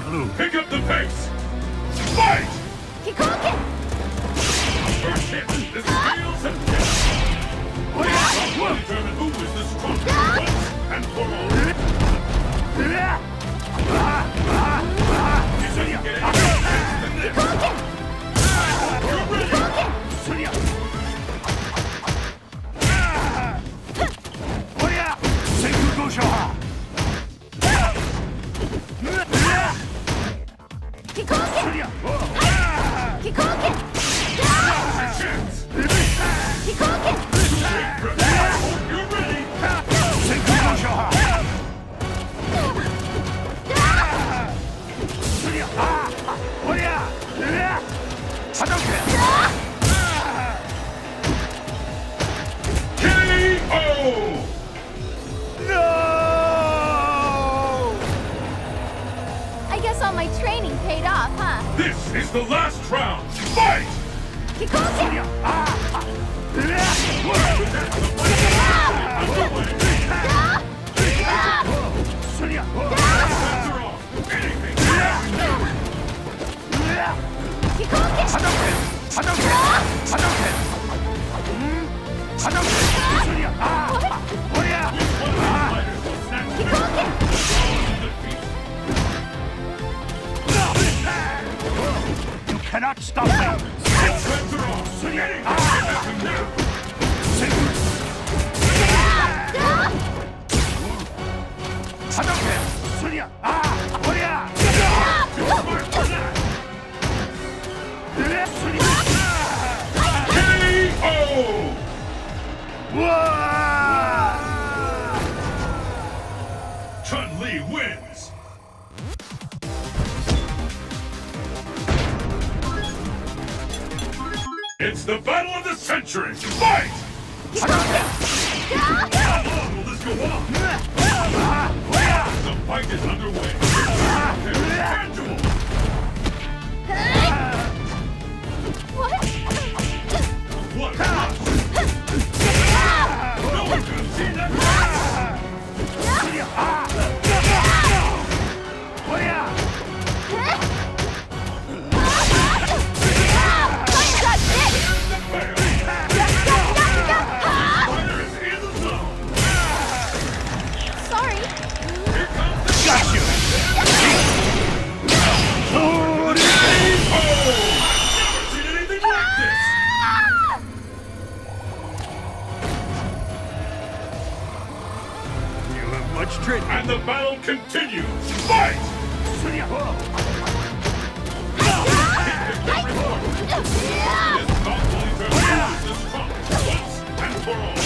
not lose. Pick up the pace! all my training paid off, huh? This is the last round! Fight! Kikosho! Hadouken! Hadouken! Hadouken! Chun Li wins. It's the battle of the century. Fight! How long will this go on? The fight is underway. much. And the battle continues. Fight! This this and for all.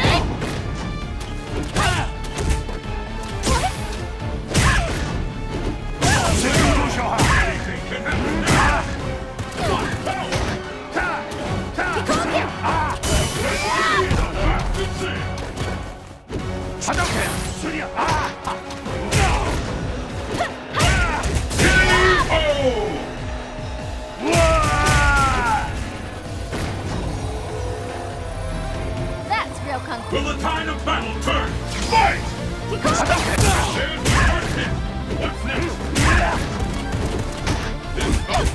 will the tide of battle turn. Fight! There's the. What's next? This